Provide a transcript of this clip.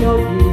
your.